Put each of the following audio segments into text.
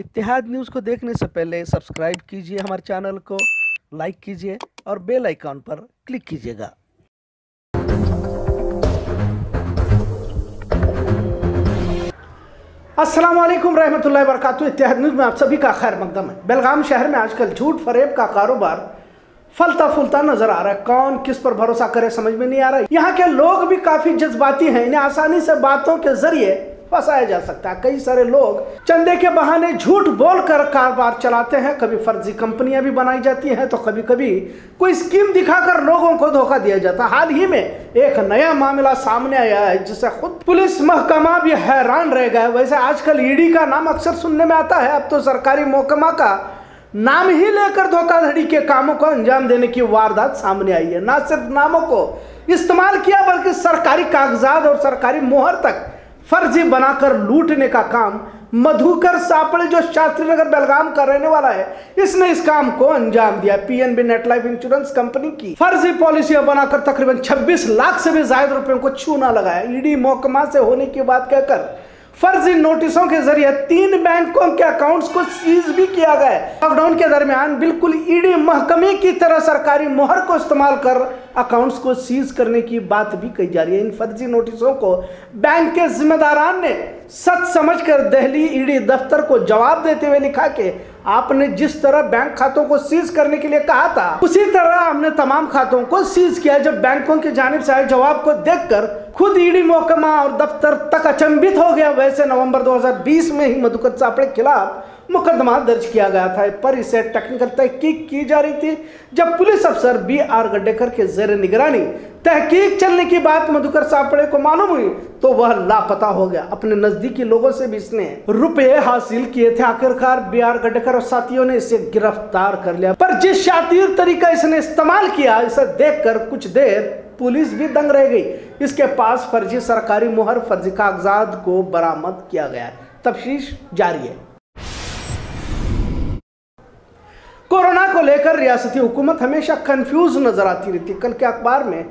इत्तेहाद news को देखने से पहले सब्सक्राइब कीजिए हमारे चैनल को, लाइक कीजिए और बेल आइकॉन पर क्लिक कीजिएगा। अस्सलाम वालेकुम रहमतुल्लाहि व बरकातुहू इत्तेहाद न्यूज़ में आप सभी का खैर मकदम है। बेलगाम शहर में आजकल झूठ फरेब का कारोबार फलता फूलता नज़र आ रहा है। कौन किस पर भरोसा करे समझ में नहीं आ रहा। यहाँ के लोग भी काफ़ी जज्बाती हैं। इन्हें आसानी से बातों के ज़रिए फंसाया जा सकता है। कई सारे लोग चंदे के बहाने झूठ बोलकर कारोबार चलाते हैं। कभी फर्जी कंपनियाँ भी बनाई जाती हैं तो कभी कभी कोई स्कीम दिखाकर लोगों को धोखा दिया जाता है। हाल ही में एक नया मामला सामने आया है, जिससे खुद पुलिस महकमा भी हैरान रह गया वैसे आजकल ईडी का नाम अक्सर सुनने में आता है। अब तो सरकारी महकमा का नाम ही लेकर धोखाधड़ी के कामों को अंजाम देने की वारदात सामने आई है। ना सिर्फ़ नामों को इस्तेमाल किया, बल्कि सरकारी कागजात और सरकारी मोहर तक फर्जी बनाकर लूटने का काम मधुकर सापड़े, जो शास्त्री नगर बेलगाम का रहने वाला है, इसने इस काम को अंजाम दिया। PNB net life insurance company की फर्जी पॉलिसियाँ बनाकर तकरीबन 26 लाख से भी ज़्यादा रुपयों को छूना लगाया। ईडी मोहकमा से होने की बात कहकर फर्जी नोटिसों के ज़रिए तीन बैंकों के अकाउंट्स को सीज भी किया गया लॉकडाउन के दरमियान बिल्कुल ईडी महकमे की तरह सरकारी मोहर को इस्तेमाल कर अकाउंट्स को सीज करने की बात भी कही जा रही है। इन फर्जी नोटिसों को बैंक के जिम्मेदारान ने सच समझकर दिल्ली ईडी दफ्तर को जवाब देते हुए लिखा कि आपने जिस तरह बैंक खातों को सीज करने के लिए कहा था, उसी तरह हमने तमाम खातों को सीज किया जब बैंकों की जानब से आए जवाब को देखकर खुद ईडी मोहकमा और दफ्तर तक अचंभित हो गया। वैसे नवंबर 2020 में ही मधुकर चापड़े के खिलाफ मुकदमा दर्ज किया गया था। पर इसे टेक्निकल तहकीक की जा रही थी, जब पुलिस अफसर बी आर गड्डेकर के जेर निगरानी तहकीक चलने की बात मधुकर सापड़े को मालूम हुई तो वह लापता हो गया। अपने नजदीकी लोगों से भी इसने रुपए हासिल किए थे। आखिरकार बी आर गड्डेकर और साथियों ने इसे गिरफ़्तार कर लिया। पर जिस शातिर तरीका इसने इस्तेमाल किया, इसे देखकर कुछ देर पुलिस भी दंग रह गई। इसके पास फर्जी सरकारी मुहर, फर्जी कागजात को बरामद किया गया है। तफ्तीश जारी है। कोरोना को लेकर रियासती हुकूमत हमेशा कंफ्यूज नज़र आती रहती कल के अखबार में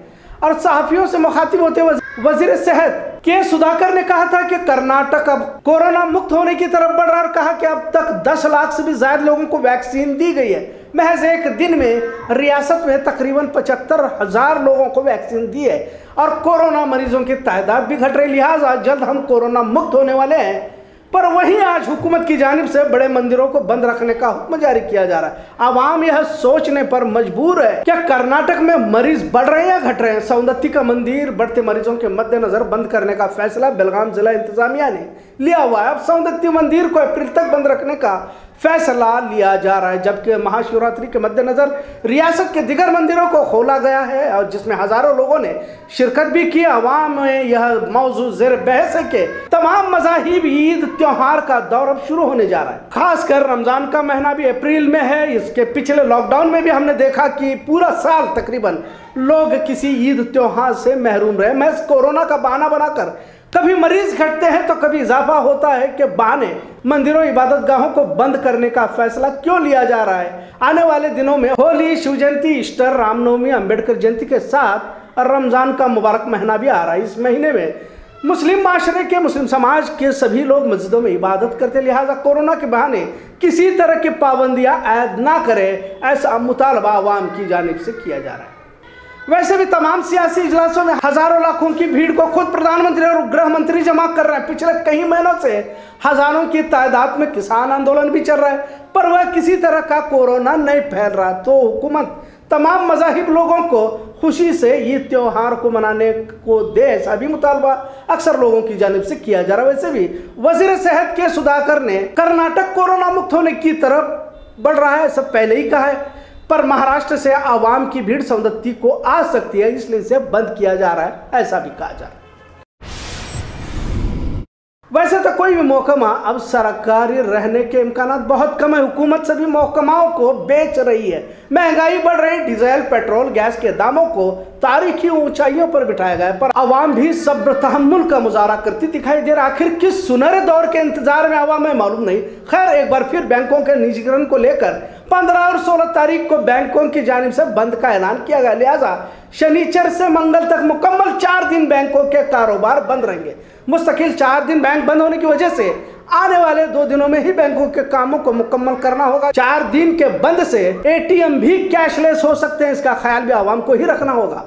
और सहाफियों से मुखातिब होते हुए वज़ीर सेहत के सुधाकर ने कहा था कि कर्नाटक अब कोरोना मुक्त होने की तरफ़ बढ़ रहा और कहा कि अब तक 10 लाख से भी ज़्यादा लोगों को वैक्सीन दी गई है। महज एक दिन में रियासत में तकरीबन पचहत्तर हज़ार लोगों को वैक्सीन दी है और कोरोना मरीजों की तादाद भी घट रही लिहाजा जल्द हम कोरोना मुक्त होने वाले हैं। पर वहीं आज हुकूमत की जानब से बड़े मंदिरों को बंद रखने का हुक्म जारी किया जा रहा है। आवाम यह सोचने पर मजबूर है क्या कर्नाटक में मरीज़ बढ़ रहे हैं या घट रहे हैं? सौंदत्ती का मंदिर बढ़ते मरीजों के मद्देनजर बंद करने का फैसला बेलगाम जिला इंतजामिया ने लिया हुआ है। अब सौंदत्ती मंदिर को अप्रैल तक बंद रखने का फैसला लिया जा रहा है, जबकि महाशिवरात्रि के मद्देनजर रियासत के दिगर मंदिरों को खोला गया है और जिसमें हज़ारों लोगों ने शिरकत भी की। अवाम में यह मौजूद जेर बहस है कि तमाम मजाहिब ईद त्योहार का दौर अब शुरू होने जा रहा है। खासकर रमज़ान का महीना भी अप्रैल में है। इसके पिछले लॉकडाउन में भी हमने देखा कि पूरा साल तकरीबन लोग किसी ईद त्योहार से महरूम रहे। महज कोरोना का बहाना बनाकर कभी मरीज़ घटते हैं तो कभी इजाफा होता है कि बहाने मंदिरों इबादत गाहों को बंद करने का फैसला क्यों लिया जा रहा है? आने वाले दिनों में होली शिव जयंती ईस्टर, रामनवमी, अंबेडकर जयंती के साथ और रमज़ान का मुबारक महीना भी आ रहा है। इस महीने में मुस्लिम माशरे के, मुस्लिम समाज के सभी लोग मस्जिदों में इबादत करते लिहाजा कोरोना के बहाने किसी तरह की पाबंदियाँ ऐद ना करें, ऐसा मुतालबा आवाम की जानब से किया जा रहा है। वैसे भी तमाम सियासी इजलासों में हज़ारों लाखों की भीड़ को खुद प्रधानमंत्री और गृह मंत्री जमा कर रहे हैं। पिछले कई महीनों से हज़ारों की तादाद में किसान आंदोलन भी चल रहा है, पर वह किसी तरह का कोरोना नहीं फैल रहा। तो हुकूमत, तमाम मजाहिब लोगों को खुशी से ये त्यौहार को मनाने को दे, ऐसा भी मुतालबा अक्सर लोगों की जानब से किया जा रहा है। वैसे भी वज़ीर सेहत के सुधाकर ने कर्नाटक कोरोना मुक्त होने की तरफ़ बढ़ रहा है सब पहले ही कहा है। पर महाराष्ट्र से आवाम की भीड़ संदत्ति को आ सकती है, इसलिए इसे बंद किया जा रहा है, ऐसा भी कहा जा रहा है। वैसे तो कोई भी महकमा, अब सरकारी रहने के इम्कान बहुत कम है। हुकूमत सभी महकमाओं को बेच रही है। महँगाई बढ़ रही, डीजल, पेट्रोल, गैस के दामों को तारीखी ऊंचाइयों पर बिठाया गया पर आवाम भी सब्र तहमुल का मुजाहरा करती दिखाई दे रहा आखिर किस सुनहरे दौर के इंतज़ार में आवाम है, मालूम नहीं। खैर, एक बार फिर बैंकों के निजीकरण को लेकर पंद्रह और सोलह तारीख को बैंकों की जानब से बंद का ऐलान किया गया। लिहाजा शनिचर से मंगल तक मुकम्मल चार दिन बैंकों के कारोबार बंद रहेंगे। मुस्तकिल चार दिन बैंक बंद होने की वजह से आने वाले दो दिनों में ही बैंकों के कामों को मुकम्मल करना होगा। चार दिन के बंद से एटीएम भी कैशलेस हो सकते हैं, इसका ख्याल भी आवाम को ही रखना होगा।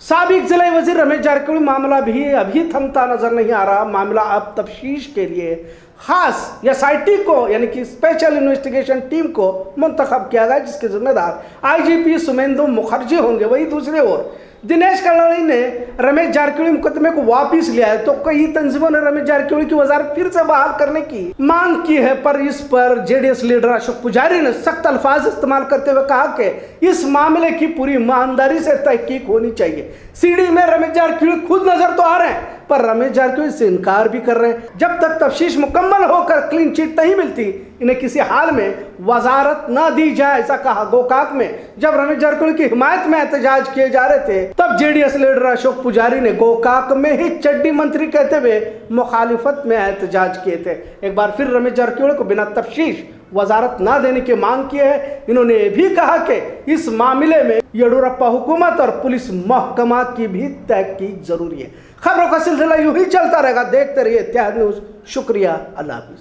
सबक जिला वज़ीर रमेश जारकिहोली मामला भी अभी थमता नज़र नहीं आ रहा। मामला अब तफ्तीश के लिए खास एस को, यानी कि स्पेशल इन्वेस्टिगेशन टीम को, मुंतखब किया गया, जिसके जिम्मेदार आईजीपी सुमेंदु मुखर्जी होंगे। वही दूसरे ओर दिनेश कलाली ने रमेश जारकिहोली मुकदमे को वापस लिया है तो कई तंजीमों ने रमेश जारकिहोली की वजारत फिर से बहाल करने की मांग की है, पर इस पर जेडीएस लीडर अशोक पुजारी ने सख्त अल्फाज इस्तेमाल करते हुए कहा कि इस मामले की पूरी ईमानदारी से तहकीक होनी चाहिए। सीढ़ी में रमेश जारकिहोली खुद नज़र तो आ रहे हैं। पर रमेश जारकिहोली से इनकार भी कर रहे हैं। जब तक तफ्तीश मुकम्मल होकर क्लीन चिट नहीं मिलती, इन्हें किसी हाल में वजारत न दी जाए, ऐसा कहा गोकाक में। जब रमेश जारकिहोली की हिमायत में एहतजाज किए जा रहे थे, तब जेडीएस लीडर अशोक पुजारी ने गोकाक में ही चड्डी मंत्री कहते हुए मुखालिफत में एहतजाज किए थे। एक बार फिर रमेश जारकिहोली को बिना तफ्तीश वजारत ना देने की मांग की है। इन्होंने ये भी कहा कि इस मामले में येडुरप्पा हुकूमत और पुलिस महकमा की भी तहकीक ज़रूरी है। खबरों का सिलसिला यूँ ही चलता रहेगा। देखते रहिए इत्यादि न्यूज़। शुक्रिया अल्लाह हाफिज।